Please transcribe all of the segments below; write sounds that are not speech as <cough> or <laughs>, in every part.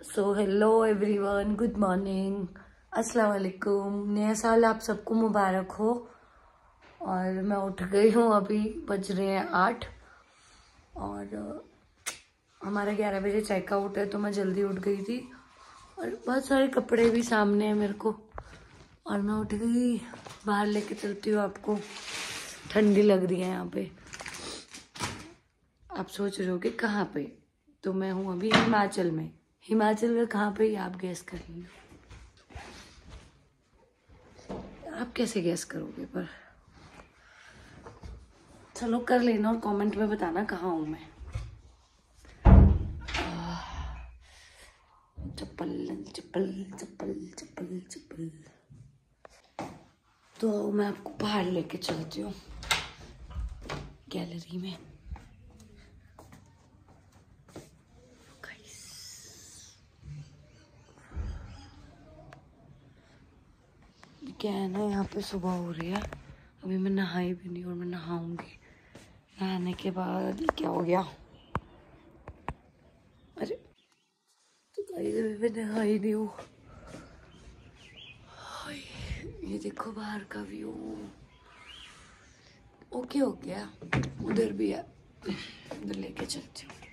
So hello everyone good morning अस्सलाम वालेकुम नया साल आप सबको मुबारक हो। और मैं उठ गई हूँ, अभी बज रहे हैं आठ। और, हमारा ग्यारह बजे चेकआउट है तो मैं जल्दी उठ गई थी। और बहुत सारे कपड़े भी सामने हैं मेरे को। और मैं उठ गई, बाहर लेके चलती हूँ आपको। ठंडी लग रही है यहाँ पे। आप सोच रहे हो कि कहाँ पे? तो मैं हूँ अभी हिमाचल में। हिमाचल में कहाँ पे आप गैस कर आप कैसे गैस करोगे पर? चलो कर लेना और कमेंट में बताना कहाँ हूँ मैं। चप्पल चप्पल चप्पल चप्पल चप्पल। तो मैं आपको बाहर लेके चलती हूँ। गैलरी में। क्या है ना यहाँ पे सुबह हो रही है। अभी मैं नहाई भी नहीं और मैं नहाऊँगी। नहाने के बाद क्या हो गया? अरे तो अभी मैं नहाई नहीं हूँ। ये देखो बाहर का व्यू ओके हो गया उधर भी है। उधर लेके चलती हूँ।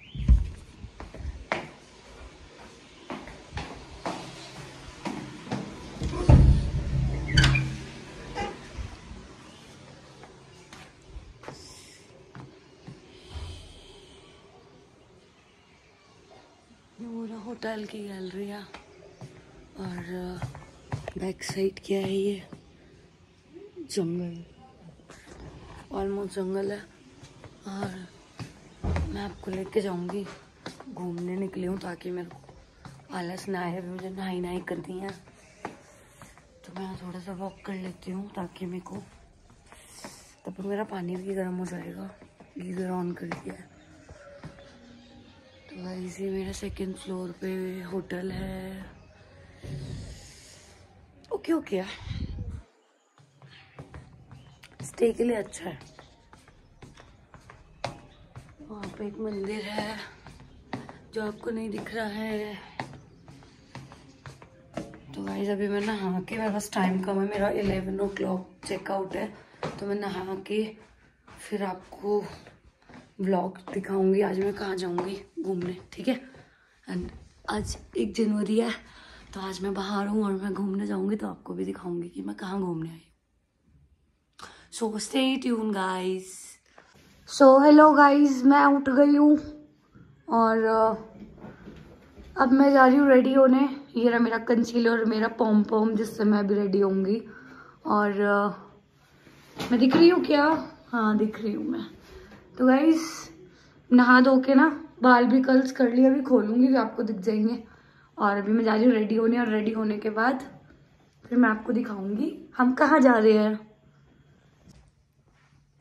होटल की गैलरी है और बैक साइड क्या है ये? जंगल। ऑलमोस्ट जंगल है। और मैं आपको लेके जाऊँगी। घूमने निकली हूँ ताकि मेरे को आलस ना आए, मुझे नहाई नहाई करनी है। तो मैं थोड़ा सा वॉक कर लेती हूँ ताकि मेरे को, तब मेरा पानी भी गर्म हो जाएगा। गीजर ऑन कर दिया गाइस ये मेरा सेकंड फ्लोर पे होटल है। ओके ओके स्टे के लिए अच्छा है। वहाँ पे एक मंदिर है, जो आपको नहीं दिख रहा है। तो गाइस अभी मैं नहा के, मेरे पास टाइम कम है, मेरा इलेवन ओ क्लॉक चेकआउट है। तो मैं नहा के फिर आपको व्लॉग दिखाऊँगी आज मैं कहाँ जाऊँगी घूमने ठीक है? एंड आज एक जनवरी है तो आज मैं बाहर हूँ और मैं घूमने जाऊँगी तो आपको भी दिखाऊँगी कि मैं कहाँ घूमने आई so stay tuned guys so hello guys मैं उठ गई हूँ और uh, अब मैं जा रही हूँ रेडी होने। ये रहा मेरा कंसीलर मेरा पॉम पॉम जिससे मैं अभी रेडी होंगी। और uh, मैं दिख रही हूँ क्या? हाँ दिख रही हूँ मैं। तो गाइस नहा धो के ना बाल भी कर्ल्स कर लिए, अभी खोलूँगी तो आपको दिख जाएँगे। और अभी मैं जा रही हूँ रेडी होने, और रेडी होने के बाद फिर मैं आपको दिखाऊँगी हम कहाँ जा रहे हैं।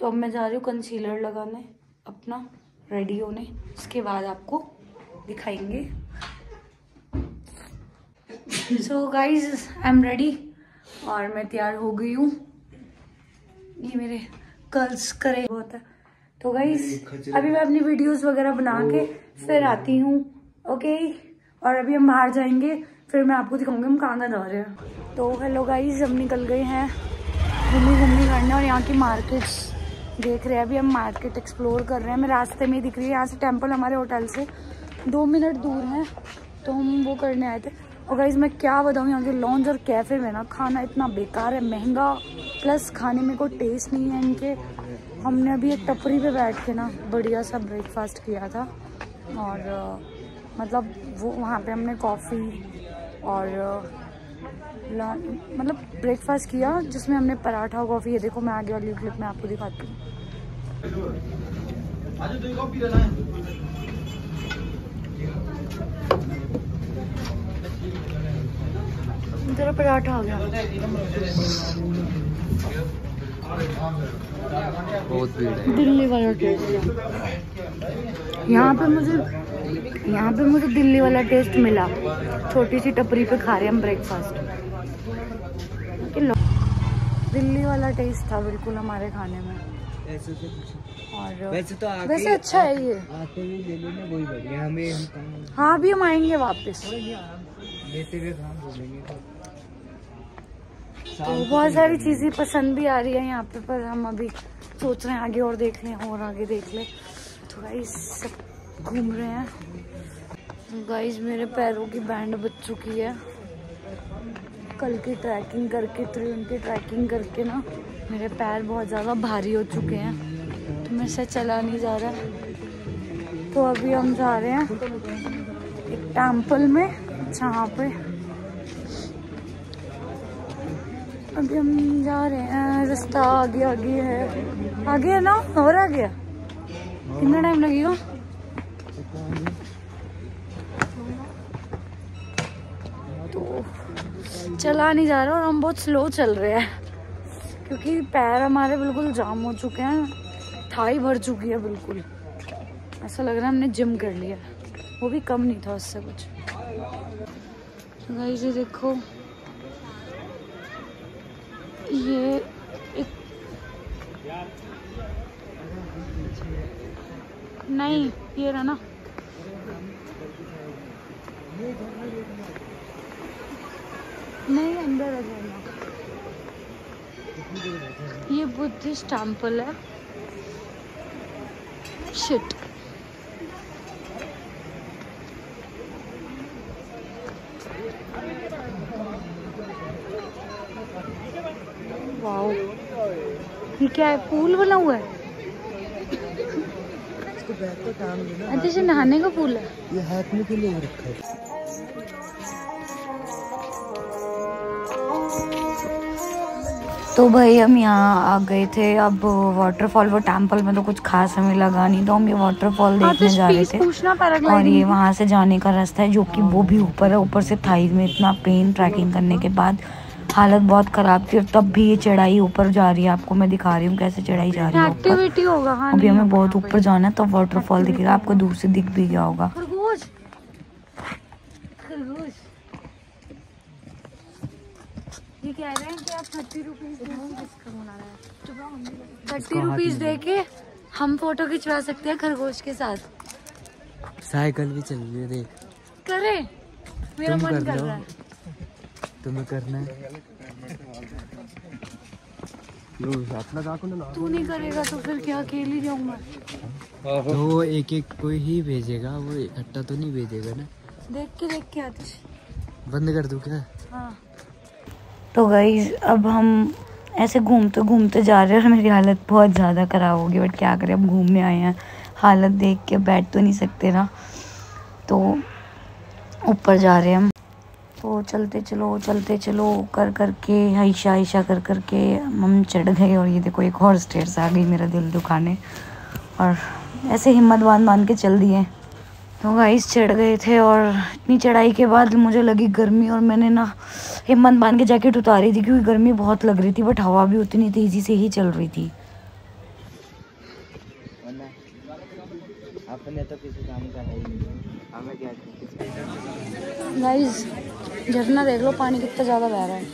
तो अब मैं जा रही हूँ कंसीलर लगाने, अपना रेडी होने। उसके बाद आपको दिखाएँगे। So guys I am ready और मैं तैयार हो गई हूँ। ये मेरे कर्ल्स करे बहुत है। तो गाइज़ अभी मैं अपनी वीडियोस वगैरह बना के फिर आती हूँ ओके और अभी हम बाहर जाएँगे फिर मैं आपको दिखाऊँगी हम कहाँ कहाँ जा रहे हैं। तो हेलो गाइज़ हम निकल गए हैं घूमी घूमनी करने और यहाँ की मार्केट्स देख रहे हैं। अभी हम मार्केट एक्सप्लोर कर रहे हैं। मैं रास्ते में ही दिख रही है। यहाँ से टेंपल हमारे होटल से दो मिनट दूर है तो हम वो करने आए थे। और गाइज़ मैं क्या बताऊँ यहाँ के लॉन्च और कैफ़े में ना खाना इतना बेकार है महँगा। प्लस खाने में कोई टेस्ट नहीं है इनके। हमने अभी एक टपरी पे बैठ के ना बढ़िया सा ब्रेकफास्ट किया था। और मतलब वो वहाँ पे हमने कॉफ़ी और मतलब ब्रेकफास्ट किया जिसमें हमने पराठा कॉफ़ी ये देखो, मैं आगे वाली क्लिप में आपको दिखाती हूँ। तेरा पराठा आ गया। बहुत भीड़ है। दिल्ली वाला टेस्ट यहाँ पे मुझे यहाँ पे मुझे दिल्ली वाला टेस्ट मिला। छोटी सी टपरी पे खा रहे हम ब्रेकफास्ट दिल्ली वाला टेस्ट था बिल्कुल हमारे खाने में। ऐसे से और वैसे तो आके वैसे अच्छा है ये। आते हुए ले लेना वही बढ़िया हमें हम हाँ अभी हम आएँगे वापस। लेते हुए काम बोलेंगे तो बहुत सारी चीज़ें पसंद भी आ रही है यहाँ पे पर हम अभी सोच रहे हैं आगे और देख लें और आगे देख लें। तो गाइस सब घूम रहे हैं। गाइस मेरे पैरों की बैंड बच चुकी है। कल की ट्रैकिंग करके त्रियुन की ट्रैकिंग करके ना मेरे पैर बहुत ज़्यादा भारी हो चुके हैं। तो मेरे से चला नहीं जा रहा तो अभी हम जा रहे हैं एक टेंपल में जहाँ पे अभी हम जा रहे हैं, रास्ता आगे आगे है। आगे है ना? और आगे है? कितना टाइम लगेगा? तो चला नहीं जा रहा और हम बहुत स्लो चल रहे हैं, क्योंकि पैर हमारे बिल्कुल जाम हो चुके हैं, थाई भर चुकी है बिल्कुल। ऐसा लग रहा है हमने जिम कर लिया। वो भी कम नहीं था उससे कुछ। ये देखो। ये एक नहीं, ये रहा ना। नहीं, अंदर है जाना। ये बुद्धिस्ट टेंपल है। शिट वाओ ये क्या है? पूल बना हुआ है? इसको बैग तो टांग अच्छा ये नहाने का पूल है। ये हाथ में के लिए रखा है। तो भाई हम यहाँ आ गए थे। अब वाटरफॉल वो टेंपल में तो कुछ खास हमें लगा नहीं तो हम ये वाटरफॉल देखने जा रहे थे। और ये वहाँ से जाने का रास्ता है जो कि वो भी ऊपर है। ऊपर से थाइज में इतना पेन ट्रैकिंग करने के बाद हालत बहुत खराब थी और तब भी ये चढ़ाई ऊपर जा रही है। आपको मैं दिखा रही हूँ कैसे चढ़ाई जा रही है एक्टिविटी होगा हाँ अभी हमें बहुत ऊपर जाना है तब वाटरफॉल दिखेगा आपको दूर से दिख भी गया होगा। ये कह रहे हैं कि आप थर्टी रुपीज़ थर्टी रुपीज़ दे के हम फ़ोटो खिंचवा सकते हैं खरगोश के साथ। साइकिल भी चल रही है देख। करे। मेरा मन कर रहा है। तुम्हें करना है। तू नहीं करेगा तो फिर क्या अकेली जाऊँगा। तो वो एक एक कोई ही भेजेगा वो इकट्ठा तो नहीं भेजेगा ना। देख के देख के आतिश। बंद कर दूँ क्या? हाँ। तो गई अब हम ऐसे घूमते घूमते जा रहे हैं और मेरी हालत बहुत ज़्यादा ख़राब होगी बट क्या करें अब घूमने आए हैं। हालत देख के बैठ तो नहीं सकते ना। तो ऊपर जा रहे हैं हम। तो चलते चलो चलते चलो कर कर के आयशा आयशा कर कर के हम चढ़ गए और ये देखो एक और स्टेयर्स आ गई मेरा दिल दुखाने। और ऐसे हिम्मत बाँध बाँध के चल दिए। तो गाइस चढ़ गए थे और इतनी चढ़ाई के बाद मुझे लगी गर्मी और मैंने ना हिम्मत बाँध के जैकेट उतारी थी क्योंकि गर्मी बहुत लग रही थी बट हवा भी उतनी तेज़ी से ही चल रही थी। अपने तो किसी काम का है हमें क्या गाइस झरना देख लो पानी कितना ज़्यादा बह रहा है।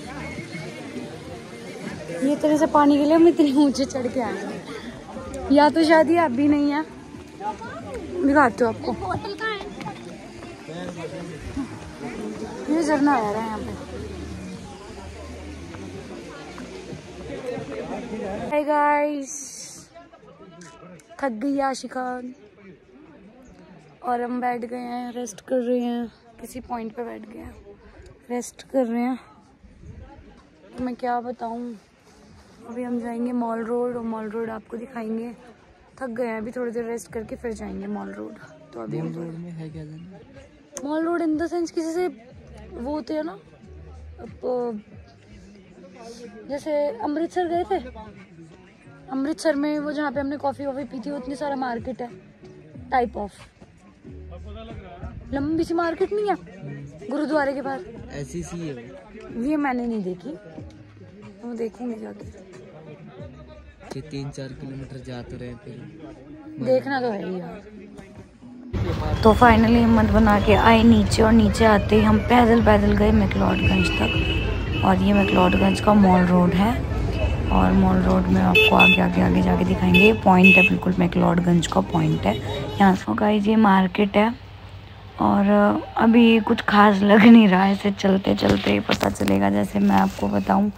ये तरह से पानी के लिए हम इतने ऊँचे चढ़ के आए हैं। या तो शायद ये अभी नहीं है। दिखाते हो आपको। ये झरना बह रहा है यहाँ पे। हाय गाइस थक गई आशिका और हम बैठ गए हैं रेस्ट कर रहे हैं किसी पॉइंट पे बैठ गए हैं। रेस्ट कर रहे हैं। तो मैं क्या बताऊँ? अभी हम जाएँगे मॉल रोड और मॉल रोड आपको दिखाएँगे। थक गए हैं अभी थोड़ी देर रेस्ट करके फिर जाएँगे मॉल रोड तो अभी हम रोड में है क्या mall road in the sense किसी से वो होते हैं ना अब, जैसे अमृतसर गए थे? अमृतसर में वो जहाँ पे हमने कॉफ़ी वॉफ़ी पी थी वो इतनी सारा मार्केट है टाइप ऑफ़ लंबी सी मार्केट नहीं है? गुरुद्वारे के बाहर। ऐसी सी है। ये मैंने नहीं देखी। वो देखूँगी जाके। कि तीन चार किलोमीटर जा तो रहे फिर। देखना तो है ही यार। तो फाइनली हिम्मत बना के आए नीचे और नीचे आते ही हम पैदल पैदल गए मैकलॉडगंज तक। और ये मैकलॉडगंज का मॉल रोड है। और मॉल रोड में आपको आगे आगे आगे जाके दिखाएँगे। ये पॉइंट है, बिल्कुल मैकलॉडगंज का पॉइंट है। यहाँ से, गाइस, ये मार्केट है। और अभी कुछ खास लग नहीं रहा है, ऐसे चलते चलते पता चलेगा। जैसे मैं आपको बताऊँ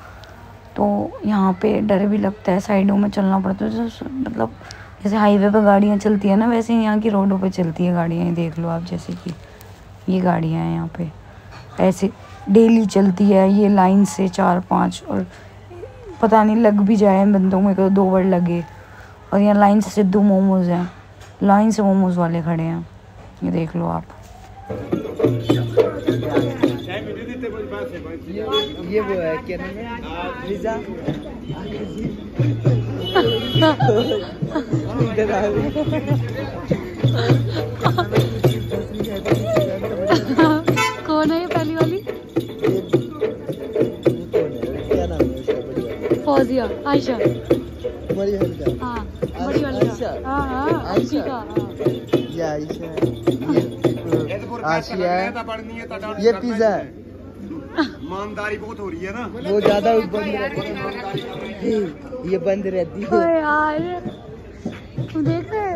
तो यहाँ पे डर भी लगता है, साइडों में चलना पड़ता है। तो मतलब जैसे हाईवे पर गाड़ियाँ चलती है ना, वैसे यहाँ की रोडों पर चलती है गाड़ियाँ। देख लो आप, जैसे कि ये गाड़ियाँ हैं यहाँ पे। ऐसे, डेली चलती है, ये लाइन से चार, पाँच और पता नहीं लग भी जाए बंदों में को दो बार लगे। और यहाँ लाइन से सिद्धू मोमोज हैं। लाइन से मोमोज वाले खड़े हैं। ये देख लो आप। ये वो है क्या नाम है। <laughs> <laughs> फौजिया आयशा। बड़ी हाँ बड़ी वाली का हाँ हाँ आयशा। का हाँ। ये आयशा ये आशिया है। ये पिज्जा है। ईमानदारी बहुत हो रही है ना। वो ज़्यादा बंद रहती ये बंद रहती है। यार देख रहे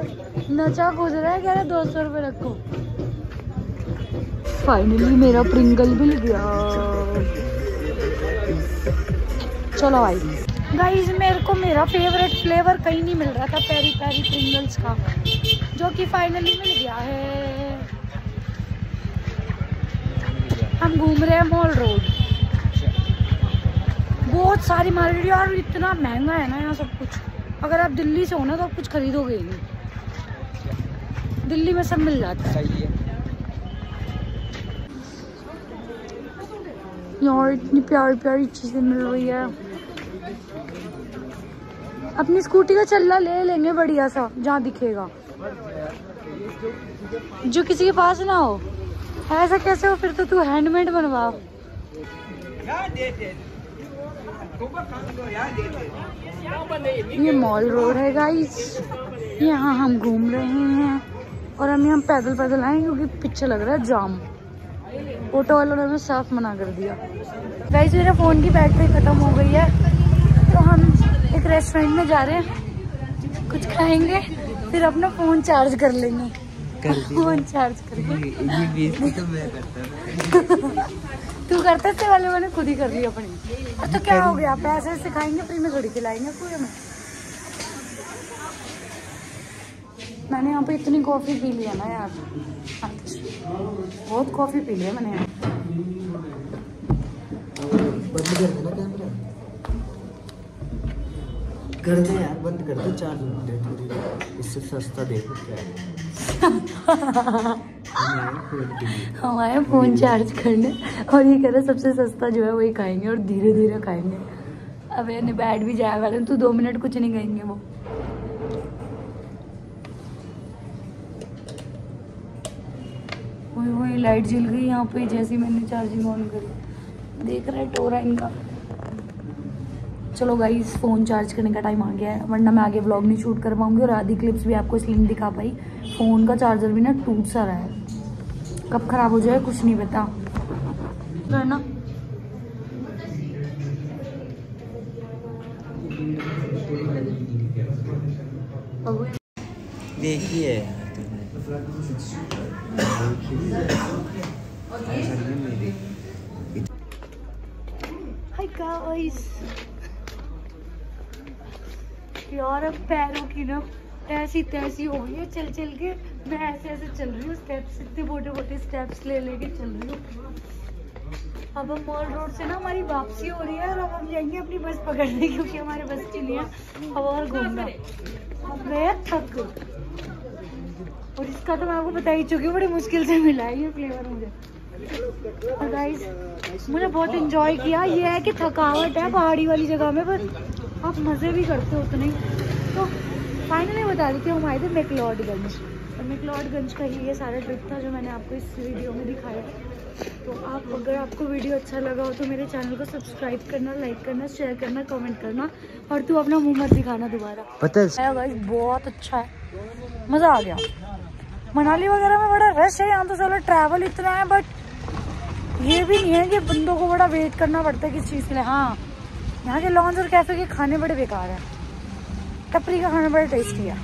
नचा रहा है कह रहे दो सौ रुपये रखो। फाइनली मेरा प्रिंगल मिल गया। चलो भाई। गाइस मेरे को मेरा फेवरेट फ्लेवर कहीं नहीं मिल रहा था पेरी पेरी प्रिंगल्स का जो कि फाइनली मिल गया है। हम घूम रहे हैं मॉल रोड बहुत सारी मार्केट यार इतना महँगा है ना यहाँ सब कुछ। अगर आप दिल्ली से हो ना तो आप कुछ खरीदोगे ही नहीं। दिल्ली में सब मिल जाता है। है। यार इतनी प्यारी प्यारी चीज़ें मिल रही है। अपनी स्कूटी का चल्ला ले लेंगे बढ़िया सा, जहाँ दिखेगा। जो किसी के पास ना हो। ऐसा कैसे हो, फिर तो तू हैंडमेड बनवा। ये मॉल रोड है गाइस यहाँ हम घूम रहे हैं। और हम यहाँ पैदल पैदल आए क्योंकि पीछे लग रहा है जाम। ऑटो वालों ने हमें साफ़ मना कर दिया। गाइस मेरे फ़ोन की बैटरी ख़त्म हो गई है। तो हम एक रेस्टोरेंट में जा रहे हैं। कुछ खाएँगे फिर अपना फ़ोन चार्ज कर लेंगे। कर फ़ोन चार्ज करके तो मैं करता तू करते थे वाले मैंने खुद ही कर ली अपनी। अब तो क्या हो गया? पैसे ऐसे खाएँगे फ्री में थोड़ी खिलाएँगे पूरे में। मैंने यहाँ पे इतनी कॉफ़ी पी लिया ना यार। बहुत कॉफ़ी पी लिया मैंने। यहाँ कर दे यार बंद कर दे चार्ज मत दे थोड़ी इससे सस्ता देखो क्या है। हमारे फ़ोन चार्ज करने और ये कह रहे सबसे सस्ता जो है वही खाएँगे और धीरे धीरे खाएँगे। अब यानी बैठ भी जाएगा लेकिन तू दो मिनट कुछ नहीं कहेंगे वो। वही वही लाइट जल गई यहाँ पे जैसे मैंने चार्जिंग ऑन करी। देख रहा है टोरा इनका। चलो गाइस फ़ोन चार्ज करने का टाइम आ गया है वरना मैं आगे व्लॉग नहीं शूट कर पाऊँगी और आधी क्लिप्स भी आपको इसलिए नहीं दिखा पाई। फ़ोन का चार्जर भी ना टूट सा रहा है। कब खराब हो जाए कुछ नहीं पता। करना देखिए। हाय गाइस यार अब पैरों की ना ऐसी तैसी हो गई है, चल चल के। मैं ऐसे ऐसे चल रही हूँ स्टेप्स इतने मोटे मोटे स्टेप्स ले लेके चल रही हूँ। अब हम मॉल रोड से ना हमारी वापसी हो रही है और अब हम जाएँगे अपनी बस पकड़ने, क्योंकि हमारे बस की नहीं है। अब और घूमना। अब मैं थक और इसका तो मैं आपको बता ही चुकी हूँ, बड़ी मुश्किल से मिला है ये फ्लेवर मुझे। और गाइस मुझे बहुत इंजॉय किया। ये है कि थकावट है पहाड़ी वाली जगह में, पर आप मज़े भी करते हो उतने तो फाइनली बता देती हूँ हम आए थे मैकलॉडगंज। और मैकलॉडगंज का ही ये सारा ट्रिप था जो मैंने आपको इस वीडियो में दिखाया। तो आप अगर आपको वीडियो अच्छा लगा हो तो मेरे चैनल को सब्सक्राइब करना लाइक करना शेयर करना कमेंट करना। और तू अपना मुँह मत दिखाना दोबारा। पता है है बहुत अच्छा है। मज़ा आ गया। मनाली वगैरह में बड़ा रश है यहाँ तो चलो ट्रैवल इतना है बट ये भी नहीं है कि बंदों को बड़ा वेट करना पड़ता है किस चीज़ के लिए। हाँ। यहाँ के लॉन्स और कैफ़े के खाने बड़े बेकार हैं। टपरी का खाना बड़ा टेस्टी है।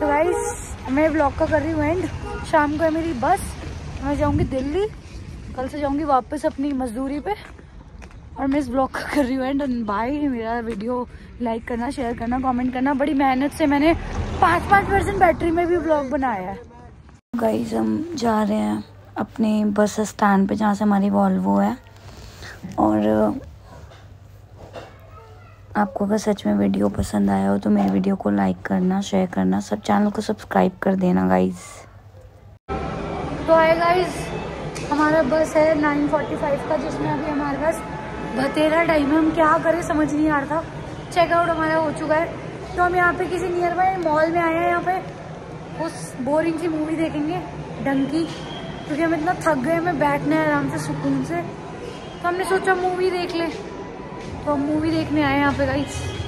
तो गाइस मैं ब्लॉग का कर रही हूँ एंड शाम को है मेरी बस। मैं जाऊँगी दिल्ली। कल से जाऊँगी वापस अपनी मजदूरी पे। और मैं इस ब्लॉग का कर रही हूँ एंड भाई मेरा वीडियो लाइक करना शेयर करना कमेंट करना। बड़ी मेहनत से मैंने पाँच पाँच परसेंट बैटरी में भी ब्लॉग बनाया है। गाइस हम जा रहे हैं अपने बस स्टैंड पे जहाँ से हमारी वॉल्वो है। और आपको अगर सच में वीडियो पसंद आया हो तो मेरे वीडियो को लाइक करना शेयर करना, सब चैनल को सब्सक्राइब कर देना गाइज़ तो आए गाइज़ हमारा बस है 9:45 का, जिसमें अभी हमारे पास बतेरा टाइम है। हम क्या करें, समझ नहीं आ रहा था। चेकआउट हमारा हो चुका है। तो हम यहाँ पे किसी नियर बाय मॉल में आए हैं। यहाँ पे उस बोरिंग सी मूवी देखेंगे डंकी क्योंकि हम इतना थक गए हमें बैठने आराम से सुकून से। तो हमने सोचा मूवी देख ले। तो हम मूवी देखने आए यहाँ पे गाइस